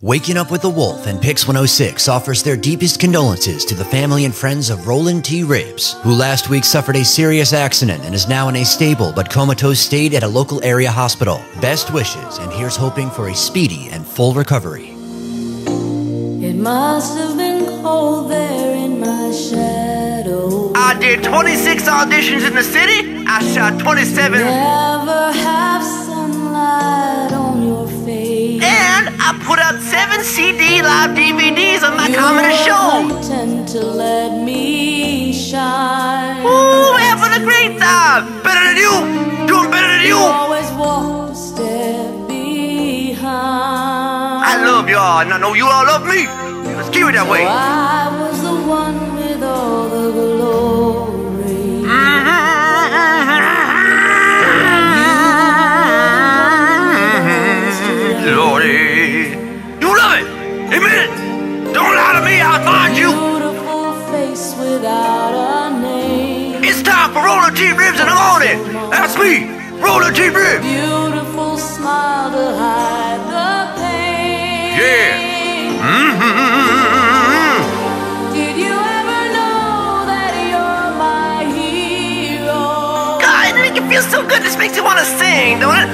Waking Up with the Wolf and Pix 106 offers their deepest condolences to the family and friends of Roland T. Ribbs, who last week suffered a serious accident and is now in a stable but comatose state at a local area hospital. Best wishes, and here's hoping for a speedy and full recovery. It must have been cold there in my shadow. I did 26 auditions in the city. I shot 27. Never have sunlight I put out seven CD live DVDs of my comedy show. Tend to let me shine. Ooh, having a great time. Better than you. Doing better than You you. always walk a step behind. I love y'all, and I know you all love me. Let's keep it that way. I was the one with all the glory. You you. Face without a name. It's time for Roland T Ribs in the morning. That's me, Roland T Ribs. Beautiful smile to hide the pain. Yeah. Mm-hmm. Did you ever know that you're my hero? God, it makes you feel so good. This makes you want to sing, don't it?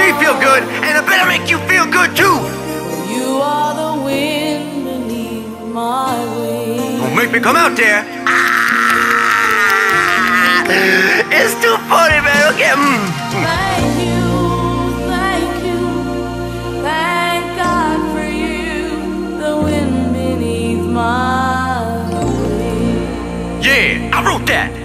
Me feel good, and it better make you feel good too. You are the wind beneath my wings. Don't make me come out there. Ah, it's too funny, man. Okay. Mm. Thank you, thank you, thank God for you, the wind beneath my wings. Yeah, I wrote that.